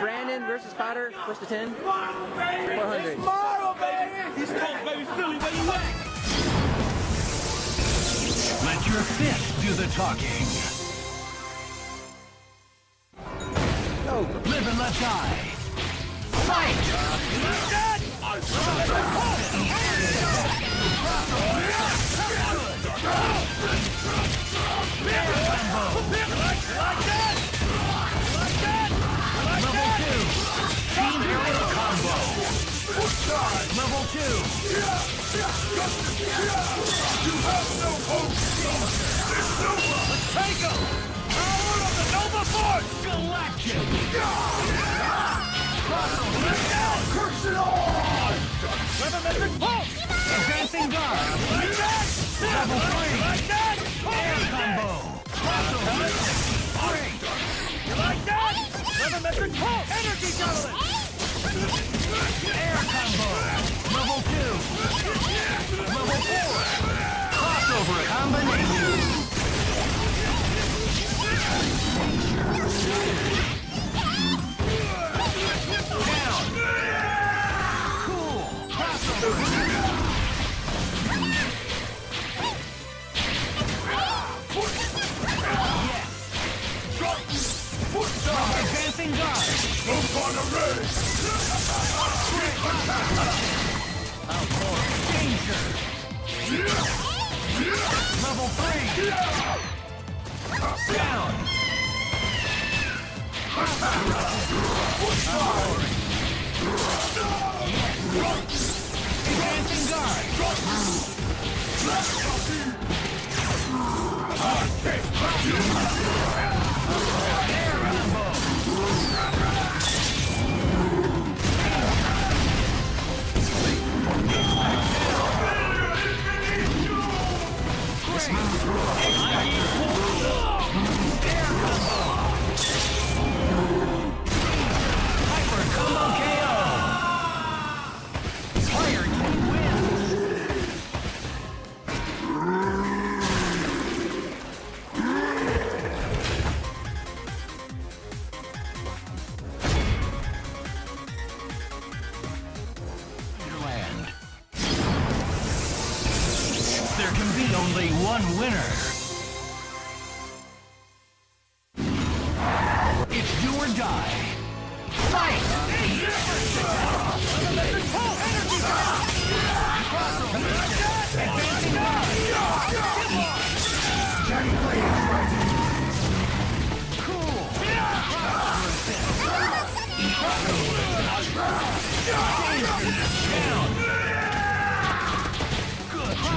Brandon versus Potter, first to 10. 400. Tomorrow, baby! East Coast, baby, Philly, where you at? Let your fist do the talking. Live and let die. Fight! Level Level two. You have no hope! Let's take him! Power of the Nova Force! Galactic! Curse it all! Pulse! Advancing guard! Level three! Like that! Air combo! Pulse! Energy Javelin! Air combo! Level two! Level four! Crossover combination! Cool! Crossover! Advancing guard! Danger! Level three! Down! Advancing guard! Hyper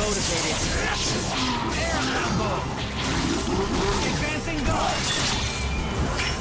Motivated. Air combo! Advancing guard!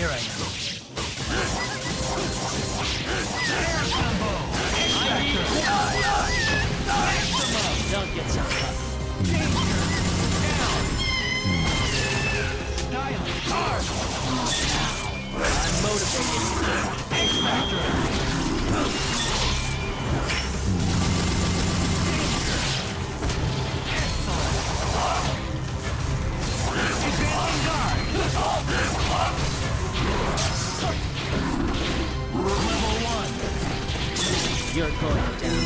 Here I am. Air combo. Don't get so tough. Danger. Down. Stylish. Hard. I'm motivated. X Factor. Advancing guard. Level one. You're going down.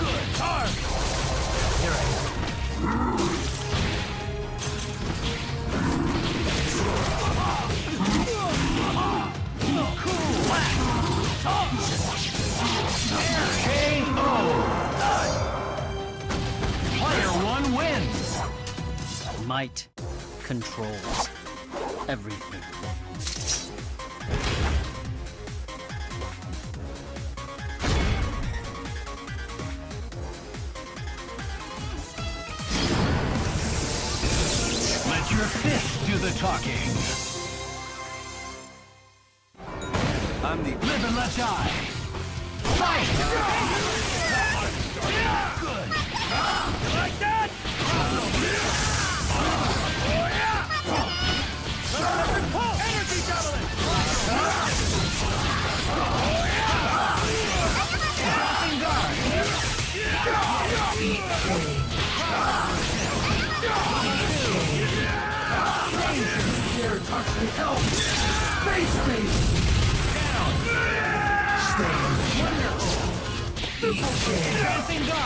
Good. Hard. Here I am. Player one wins. Might controls everything. Your do the talking. I'm the live and let die. Advancing. Level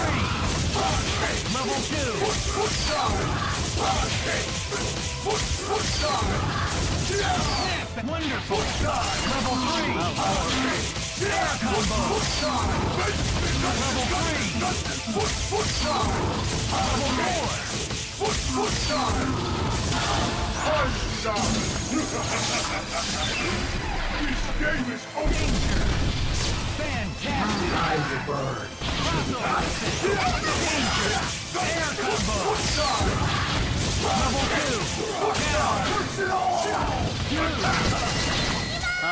three. Level two. Snap. Wonderful. Level three. Air combo. Level three.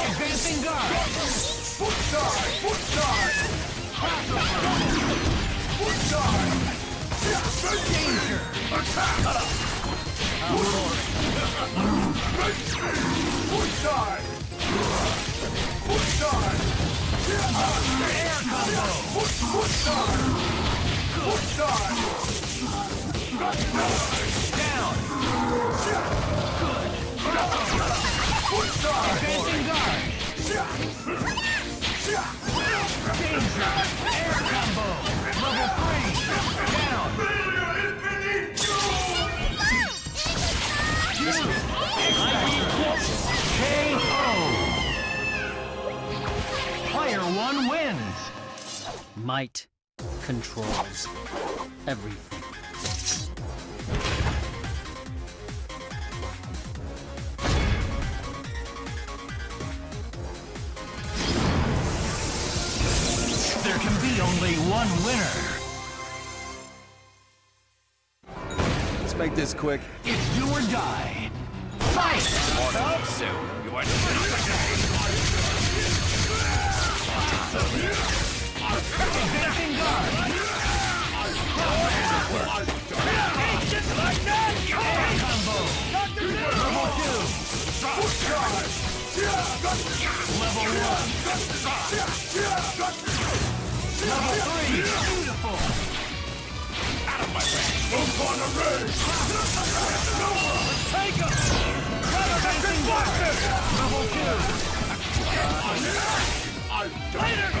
Advancing guard! Foot side! Foot side! Foot side! Danger! Attack! Foot side! Foot side! Air combo! Foot, foot! Foot side! Down! Side! Guard! Danger! Air combo! Level 3! Down! KO! Player 1 wins! Might controls everything. Only one winner. Let's make this quick. It's do or die. Fight! Advancing guard! Air combo! Level 2! Level 1! Level 3! Beautiful! Out of my way. Move on a rage. Take him! Advancing guard! Level 2! Later!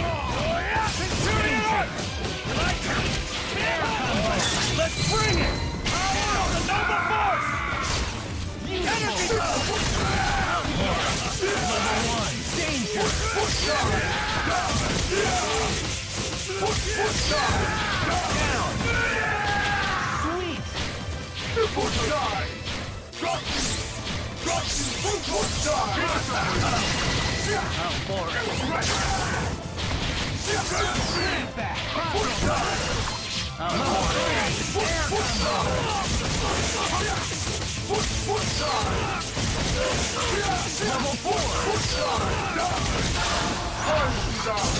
Let's bring it! 1! Danger! Foot side! Drop! Drop! Foot side!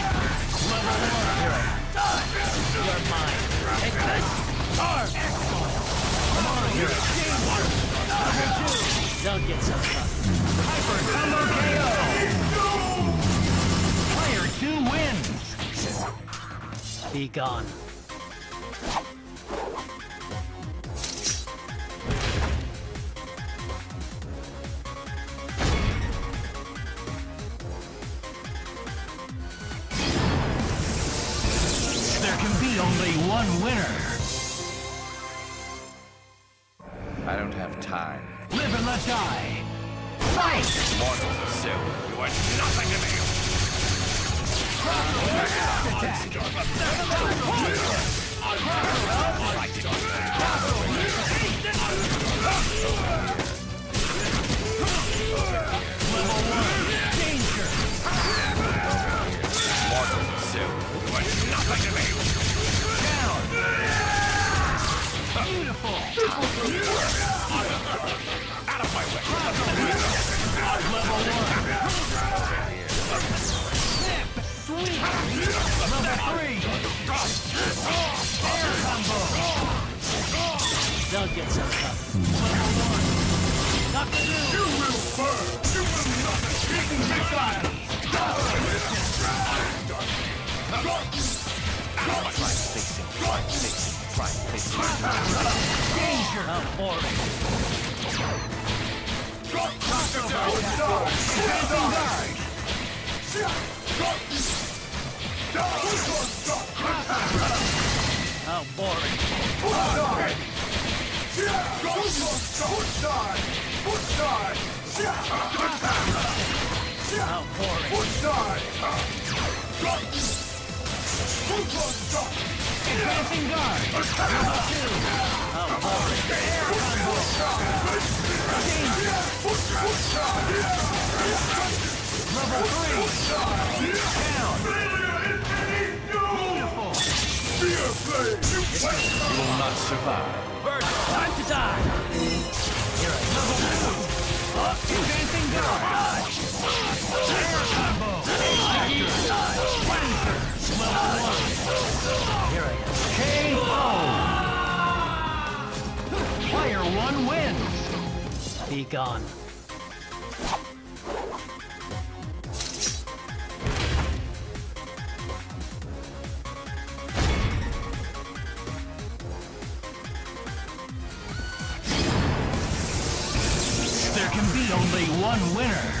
You're mine. Take get some fun. Hyper combo KO! Player 2 wins! Be gone. One winner. I don't have time. Live and let die. Fight! You are nothing to me. Attack! one wins. Be gone. There can be only one winner.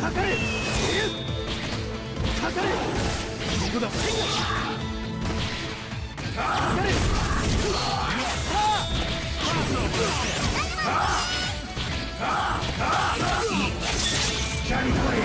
かかれかかれここだかかれキャリコレ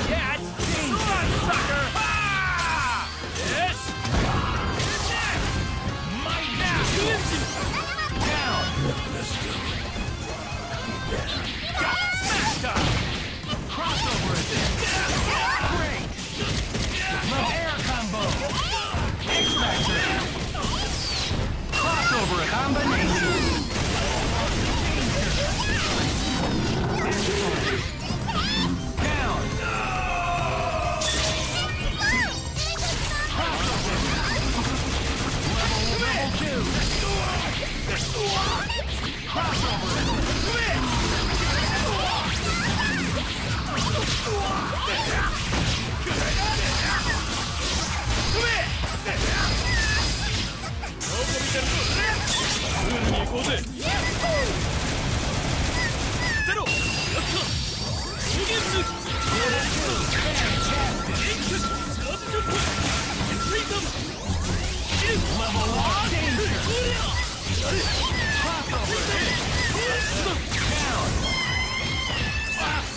Advancing guard. First attack. Eat shame. Air combo. X-Factor. Crossover combination. Level two. Down.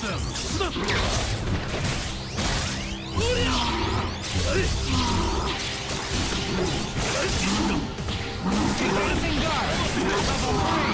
Awesome. Advancing guard. Level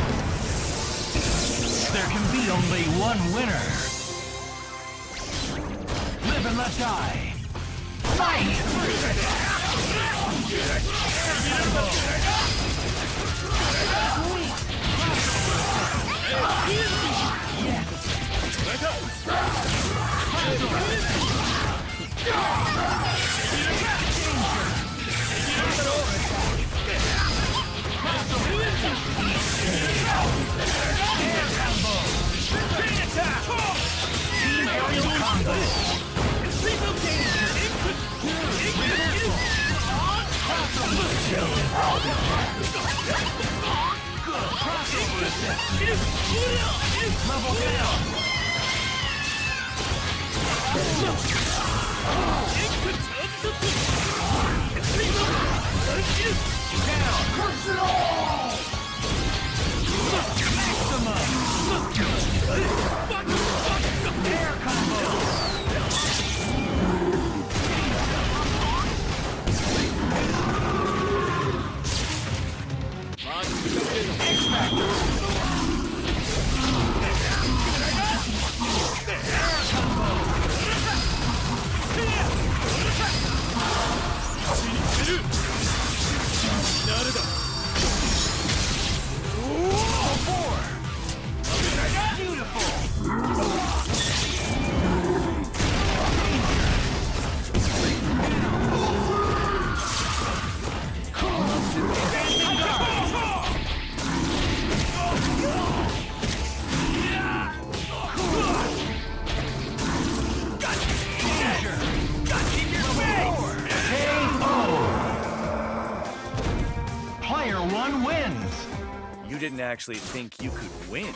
There can be only one winner. Live and let die. Fight! Level down. Actually think you could win.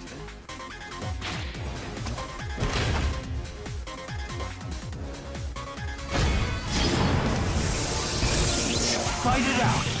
Fight it out!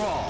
draw.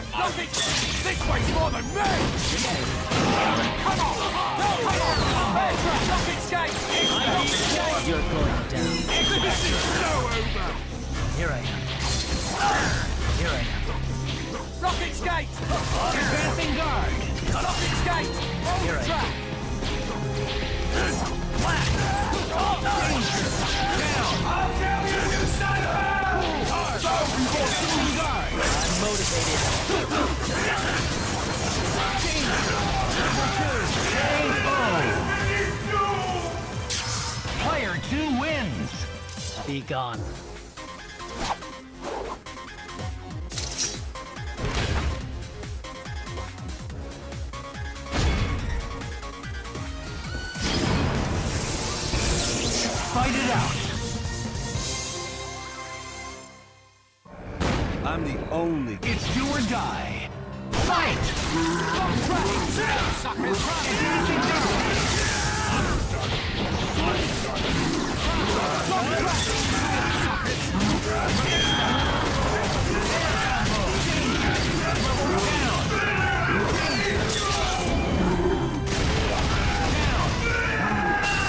Track! Lock ways more than me! Come on! Come on! Air track! Escape! Lock escape! You're going down. This is so over! Here I am. Here I am. Lock escape! Advancing guard. Here I am. Track! I'll tell you, you Player 2 wins. Be gone. Fight it out. I'm the only. It's do or die. Fight! Advancing guard.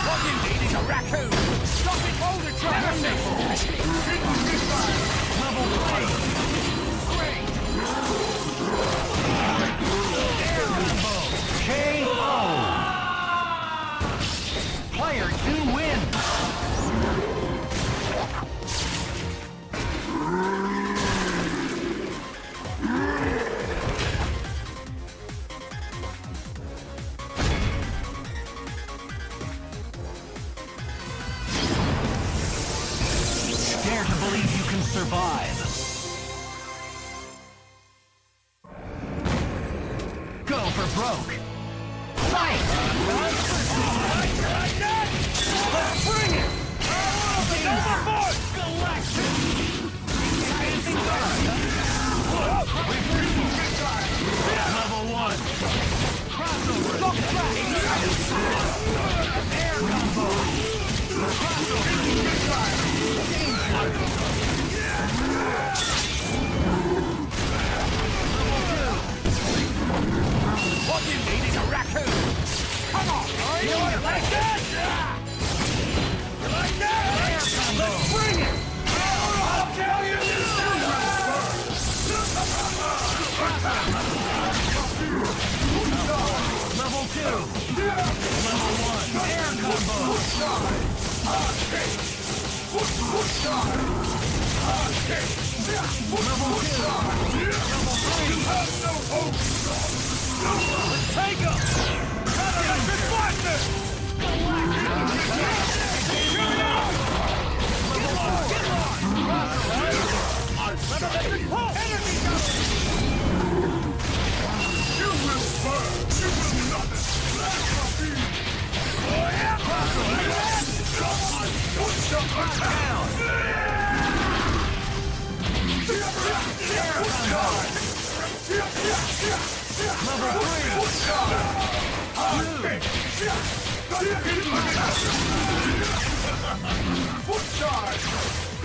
What you need is a raccoon! Stop it, hold it, Travis! Believe you can survive. Go for broke. Fight! Let's bring it! Overboard! Galactic! Advancing guard. Level 1. Crossover. Track! Air combo. What you need is a raccoon! Come on! You want it like that? You like that? Let's bring it! I'll tell you Level 2! Level 1! Air combo! Level 2! Level 3! Yeah! Level three. Foot charge.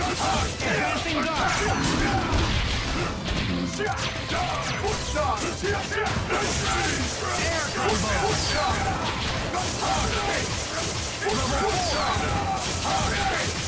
Advancing guard. Foot charge. Air combo. Foot charge. Level four.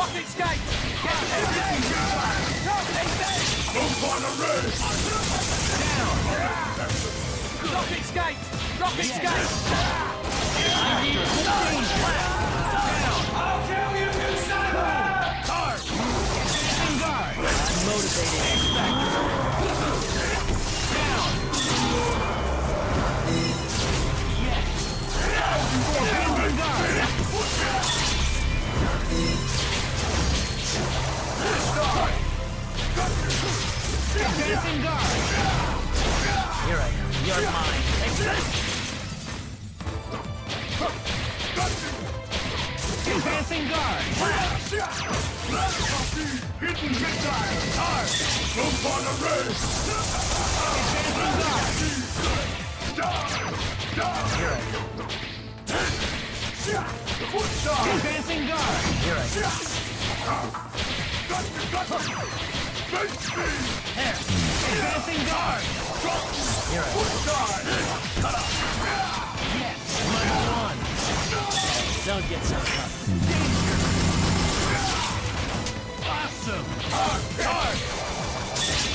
Yeah! Rocket skate! Get everything! Rocket skate! Move on the race! Rocket skate! I'll kill you, you son of a... Advancing guard. Here I am. You're mine. Take this. Advancing guard. Hidden missile! Time! Move on the race! Foot Dive! Advancing guard. Here I am. Face speed! Advancing guard. Foot Dive! Level one. Don't get so tough. Awesome.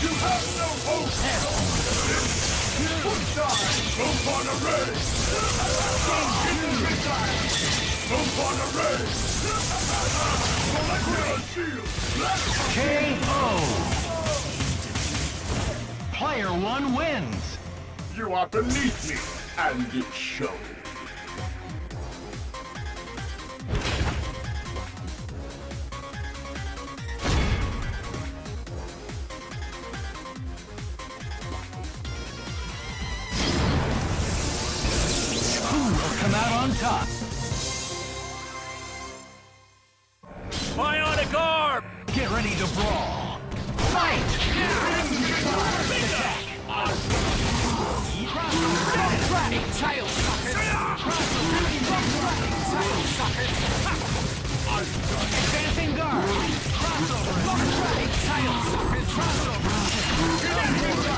You have no hope! Foot Dive! Move on the race! Hidden missile! Move on race! Molecular shield! KO. Player one wins. You are beneath me, and it shows. Who will come out on top? Ready to brawl. Fight! Tail suckers! Tail suckers! Advancing guard. Rocket tail suckers!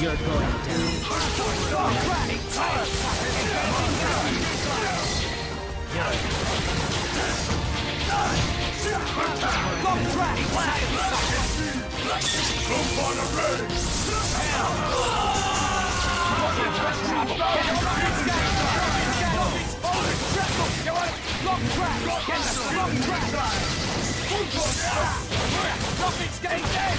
You're going down. Rock track! Long track! Long track! Rockets getting dead!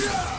Air!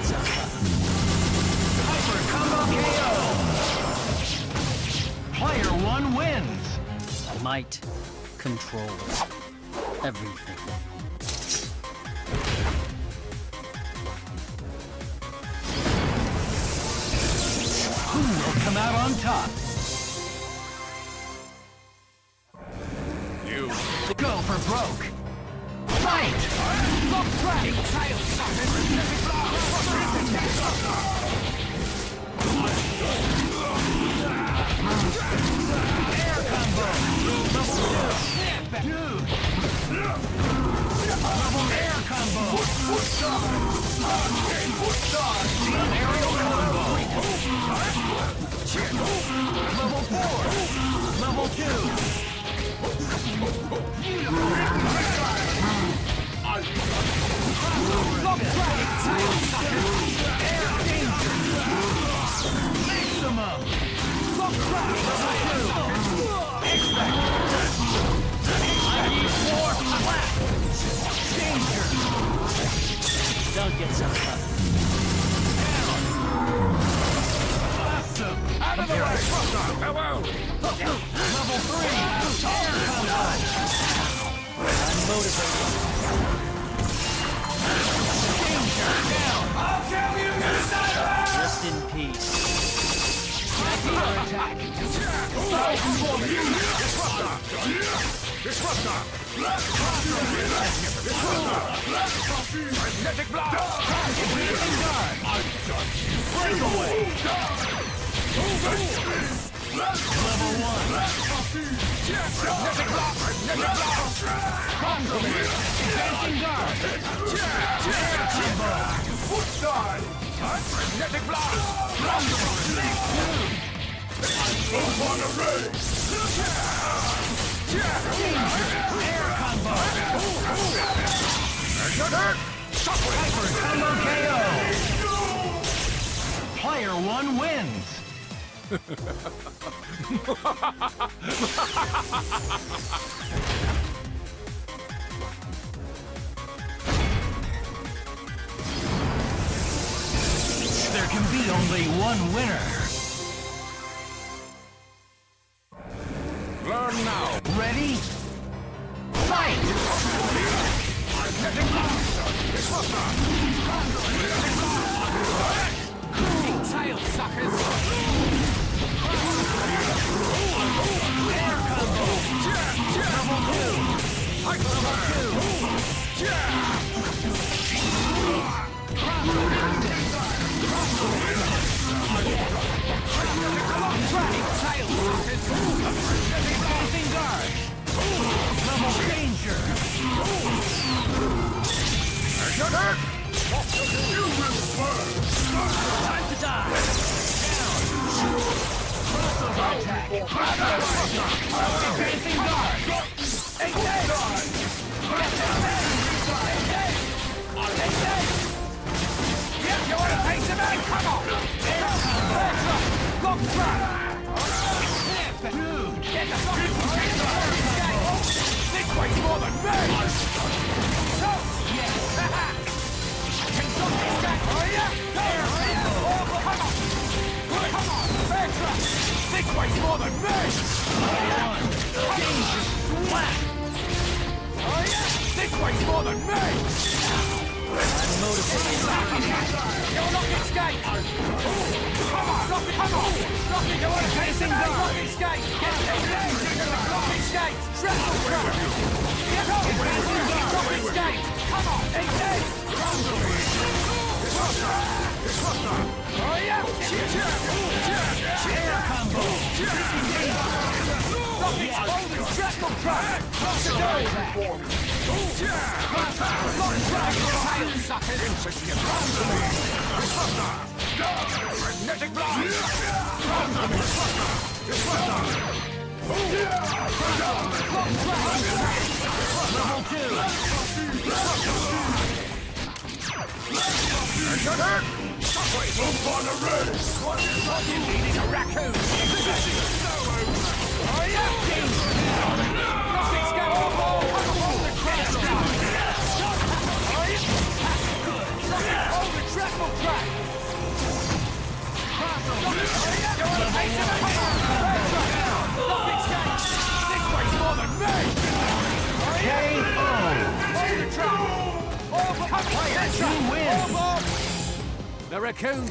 so tough. Hyper combo KO. Player one wins. Might controls everything. Who will come out on top?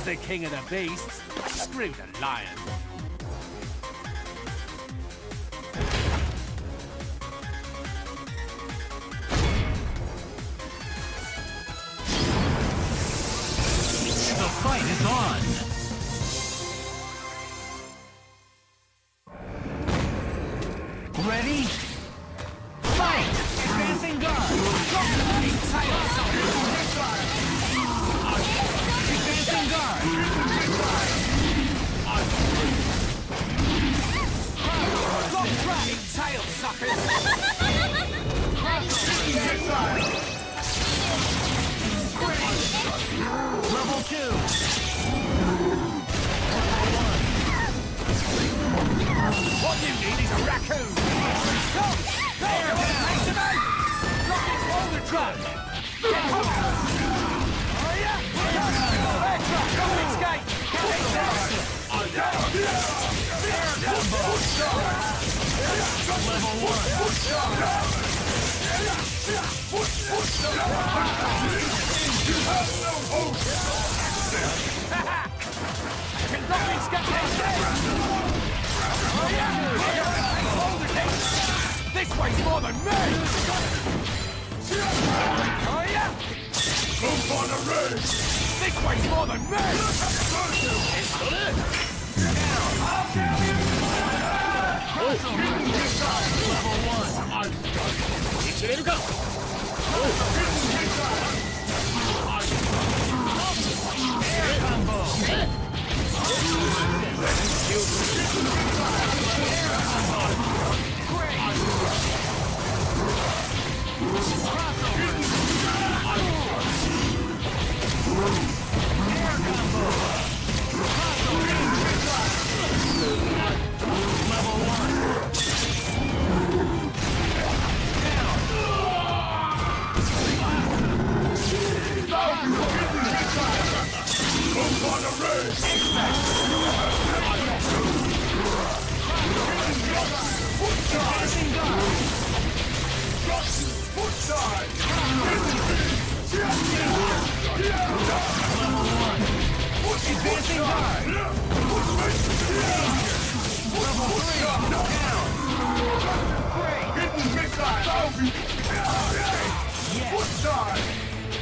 The king of the beasts. Screw the lion. This way's more than me! Oh yeah! Move on! This way's more than me! Move on the race! Foot Dive! Hidden missile! Move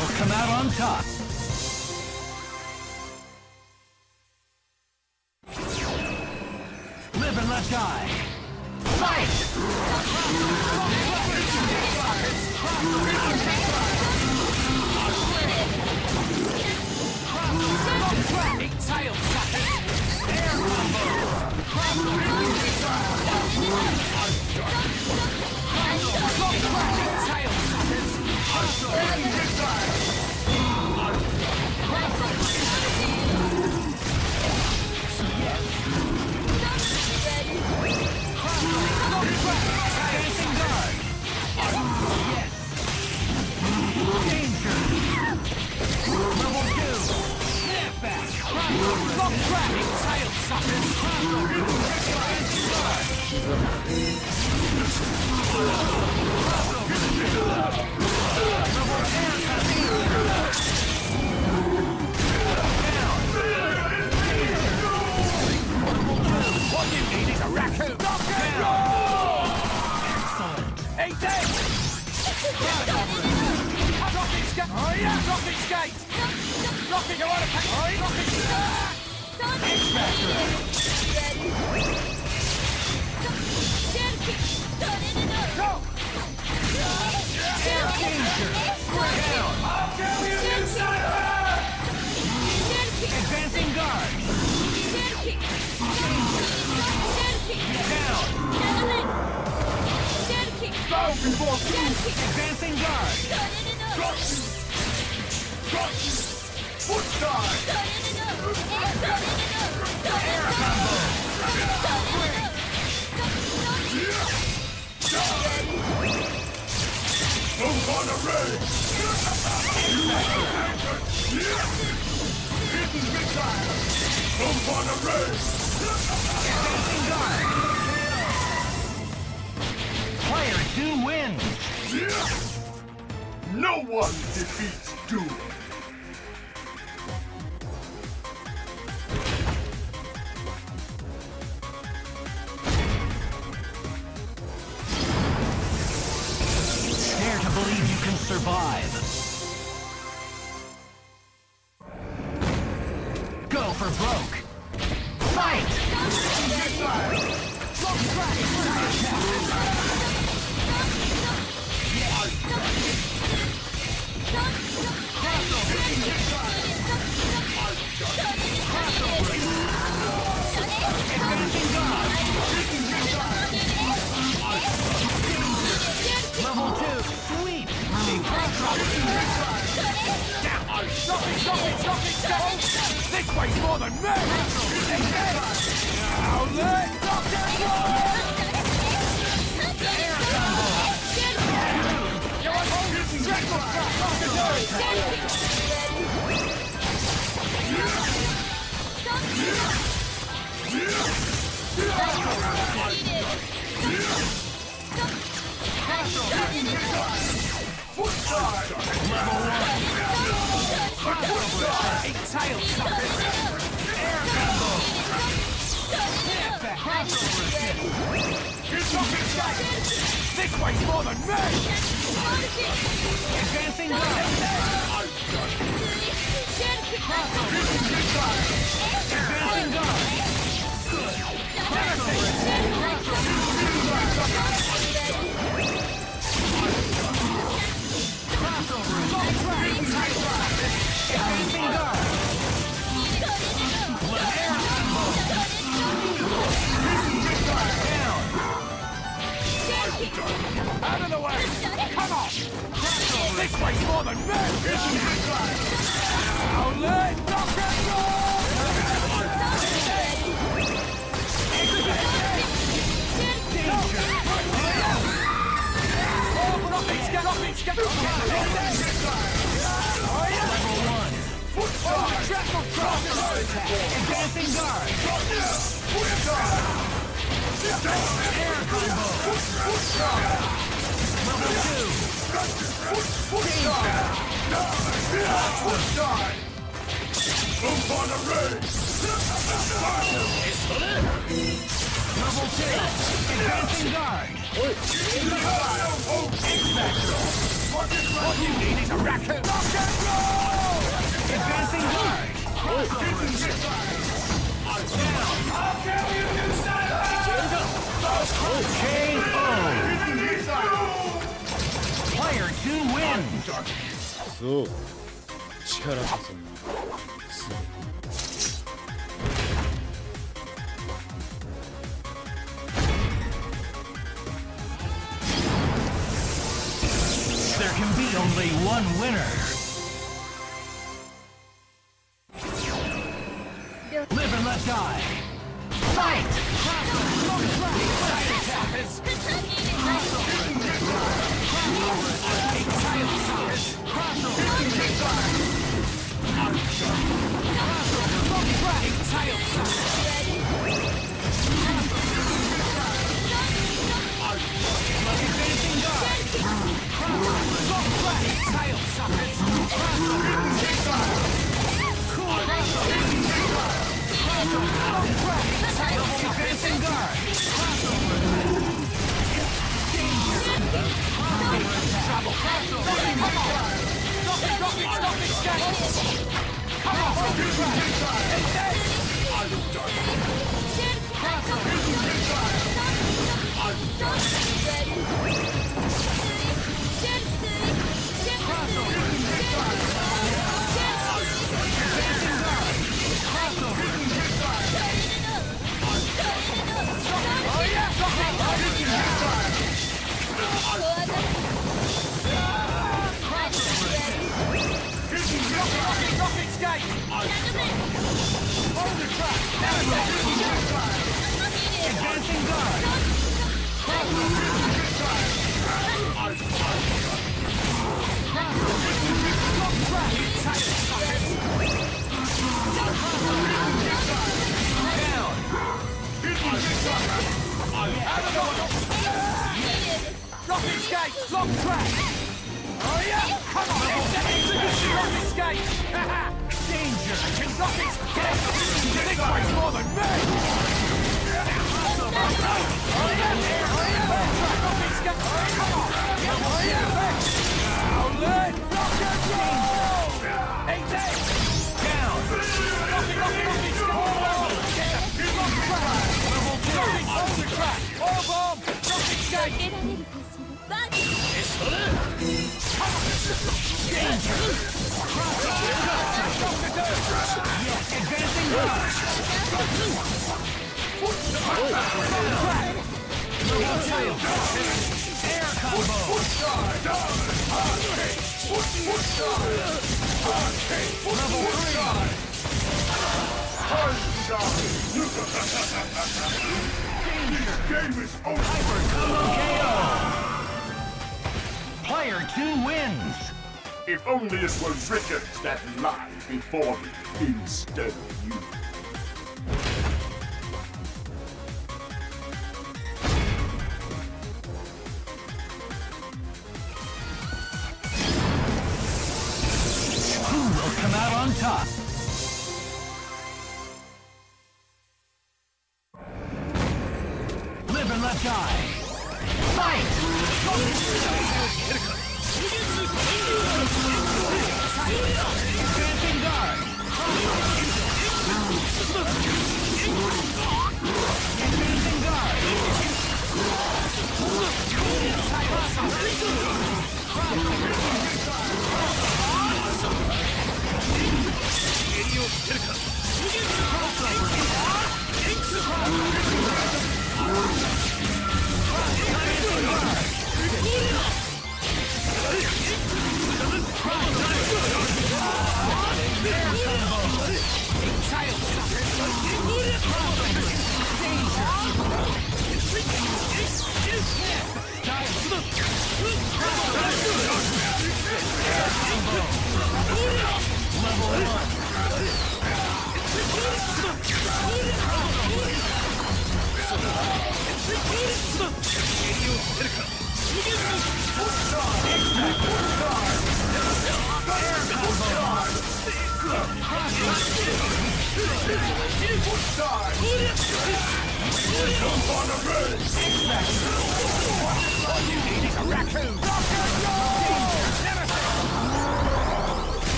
will come out on top? Live and let die.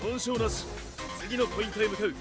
損傷なし。次のポイントへ向かう。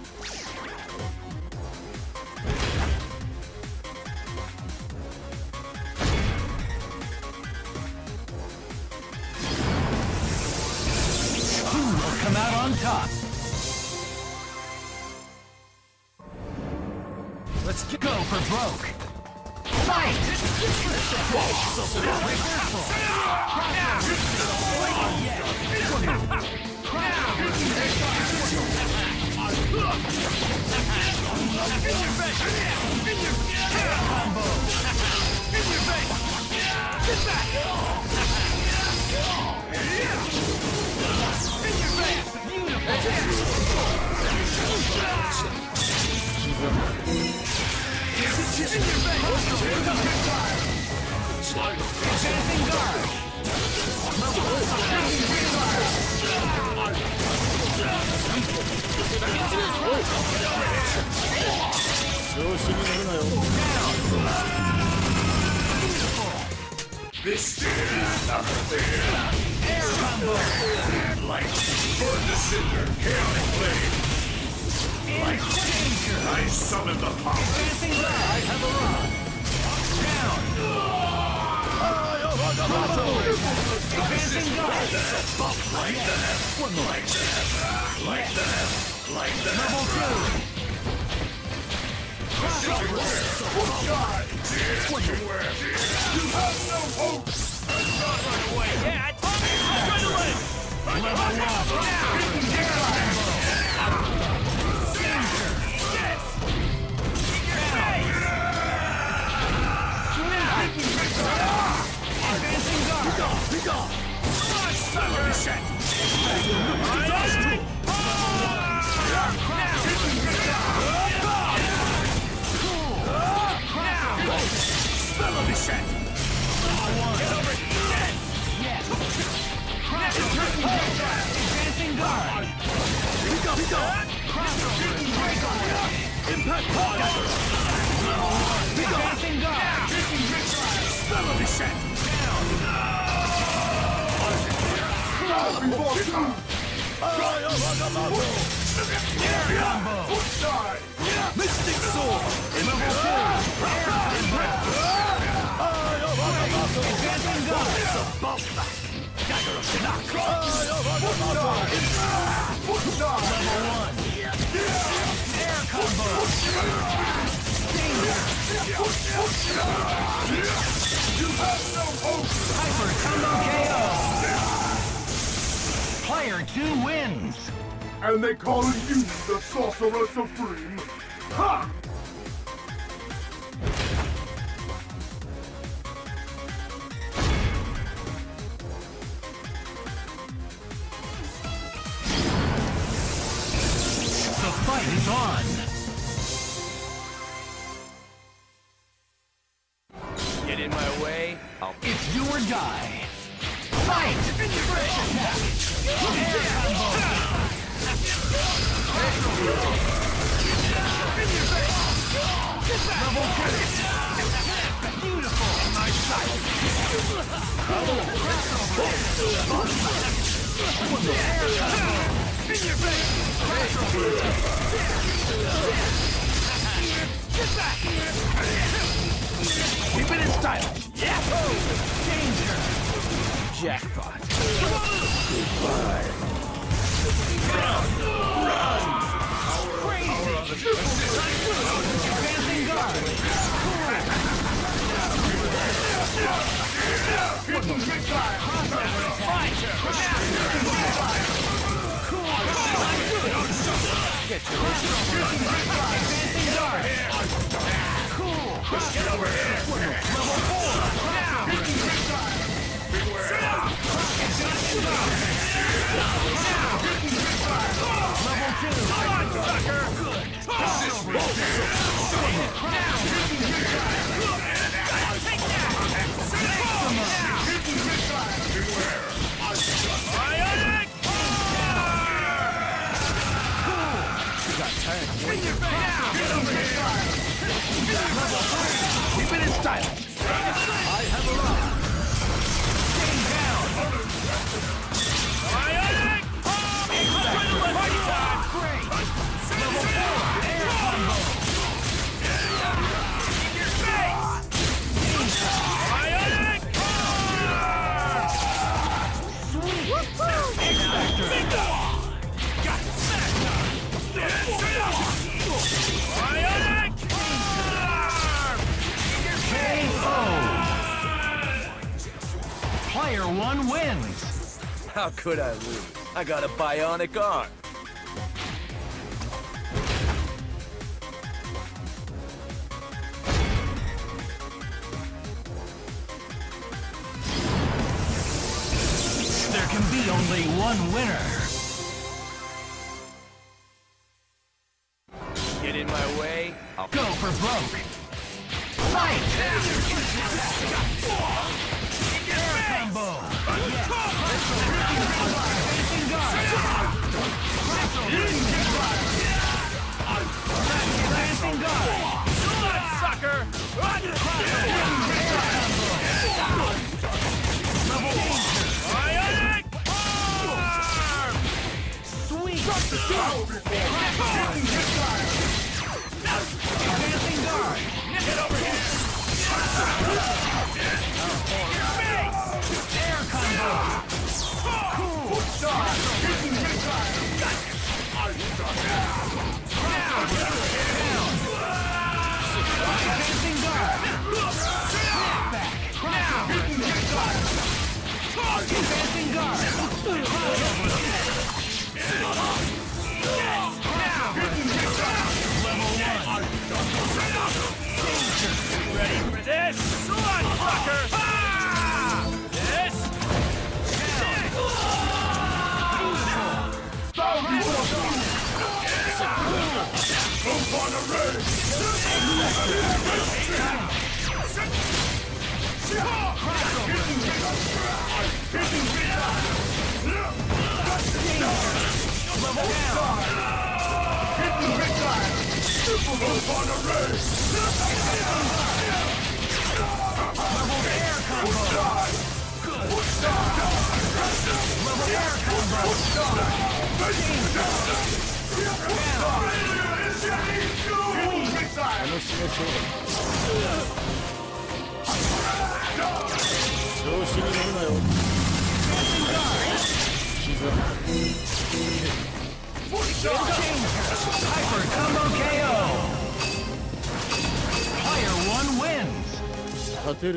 How could I lose? I got a bionic arm.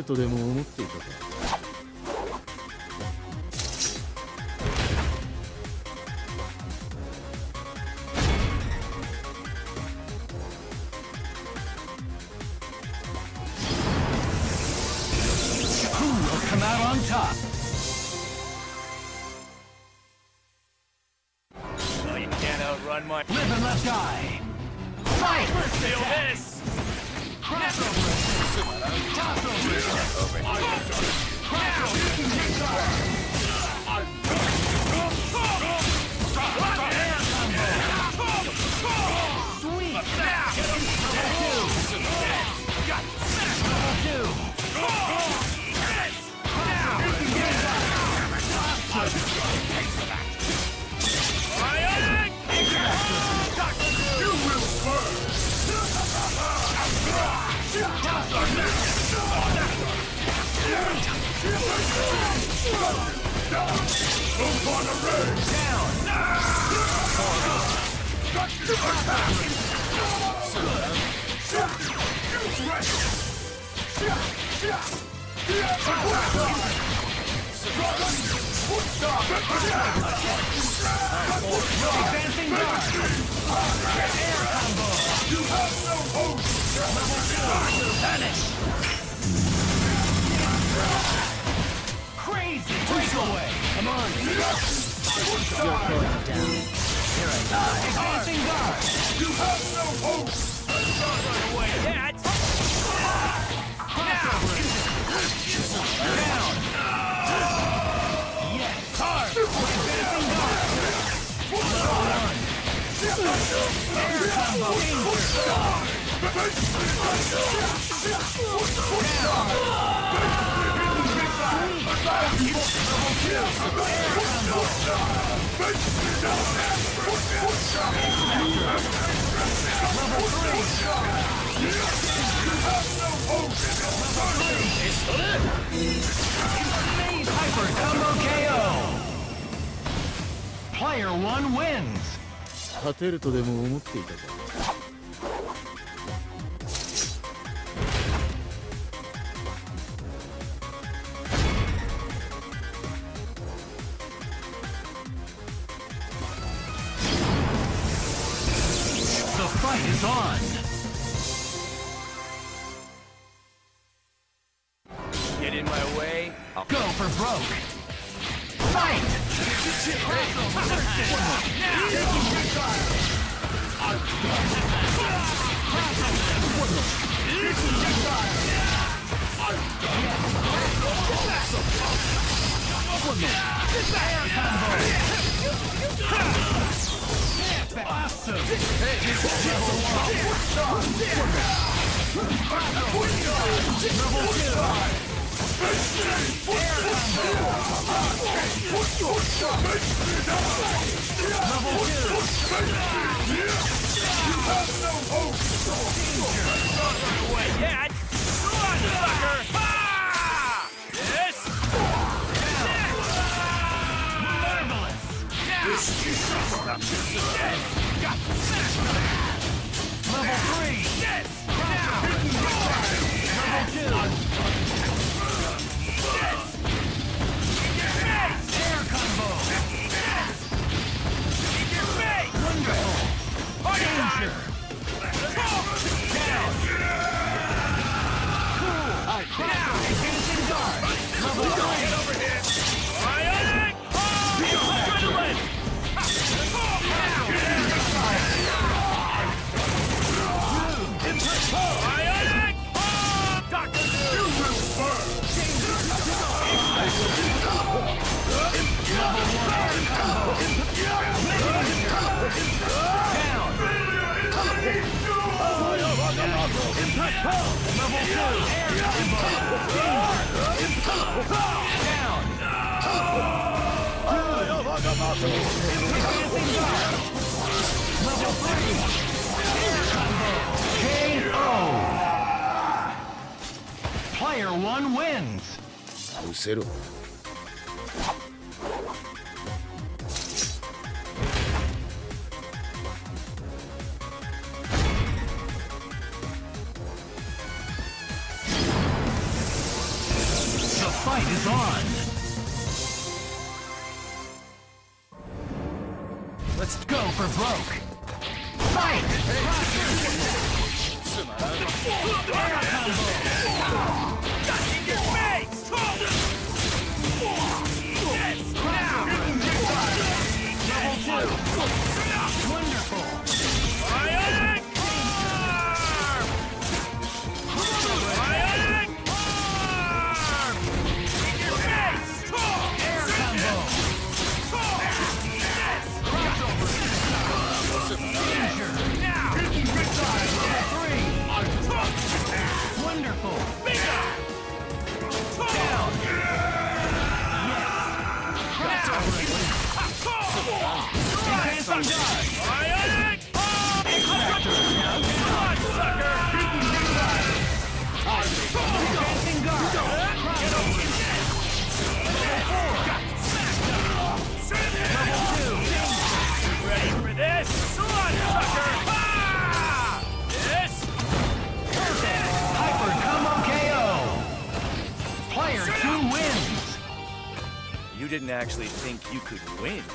るとでも思っていたか Who will come out on top? Advancing guard! Crazy breakaway! Come on! Advancing guard! That! Down! Yes! Hard! Advancing guard! Level one! Air combo danger! 勝てるとでも思っていたか is on! cero. Actually think you could win?